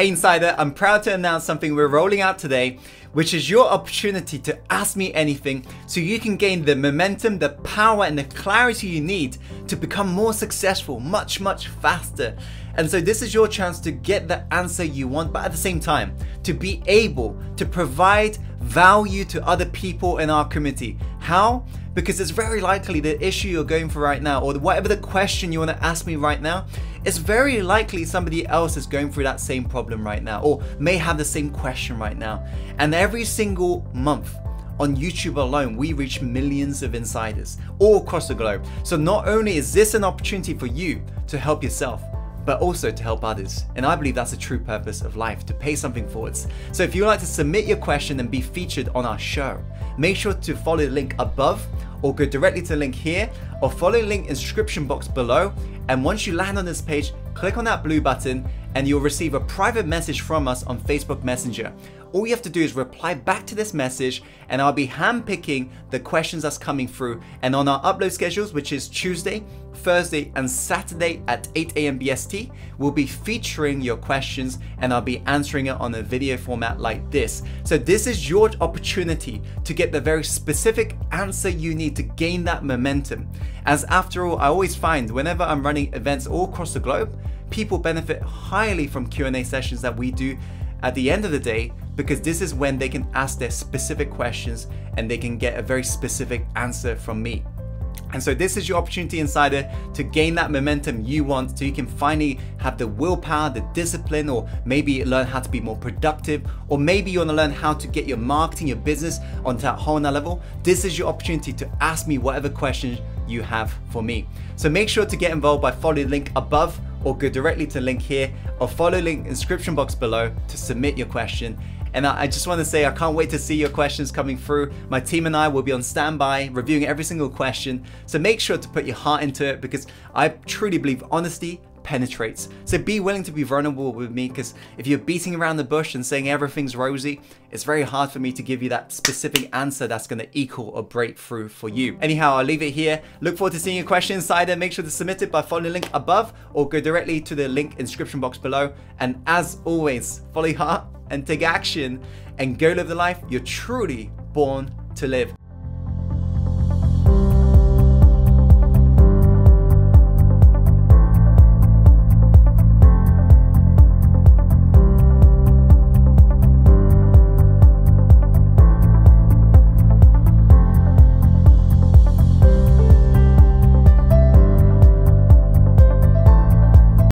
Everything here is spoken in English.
Hey Insider, I'm proud to announce something we're rolling out today, which is your opportunity to ask me anything so you can gain the momentum, the power, and the clarity you need to become more successful much, much faster. And so this is your chance to get the answer you want, but at the same time, to be able to provide value to other people in our community. How? Because it's very likely the issue you're going for right now, or whatever the question you want to ask me right now, it's very likely somebody else is going through that same problem right now, or may have the same question right now. And every single month, on YouTube alone, we reach millions of insiders all across the globe. So not only is this an opportunity for you to help yourself, but also to help others. And I believe that's the true purpose of life, to pay something forwards. So if you'd like to submit your question and be featured on our show, make sure to follow the link above or go directly to the link here or follow the link in the description box below. And once you land on this page, click on that blue button and you'll receive a private message from us on Facebook Messenger all you have to do is reply back to this message and I'll be handpicking the questions that's coming through. And on our upload schedules, which is Tuesday, Thursday, and Saturday at 8 a.m. BST, we'll be featuring your questions and I'll be answering it on a video format like this. So this is your opportunity to get the very specific answer you need to gain that momentum. As after all, I always find whenever I'm running events all across the globe, people benefit highly from Q&A sessions that we do at the end of the day because this is when they can ask their specific questions and they can get a very specific answer from me. And so this is your opportunity insider to gain that momentum you want so you can finally have the willpower, the discipline, or maybe learn how to be more productive, or maybe you want to learn how to get your marketing, your business onto that whole nother level. This is your opportunity to ask me whatever questions you have for me. So make sure to get involved by following the link above or go directly to the link here or follow link in description box below to submit your question and I just want to say I can't wait to see your questions coming through. My team and I will be on standby reviewing every single question. So make sure to put your heart into it because I truly believe honesty penetrates. So be willing to be vulnerable with me because if you're beating around the bush and saying everything's rosy, it's very hard for me to give you that specific answer that's going to equal or break through for you. Anyhow, I'll leave it here. Look forward to seeing your question inside and make sure to submit it by following the link above or go directly to the link in description box below. And as always, follow your heart and take action and go live the life you're truly born to live.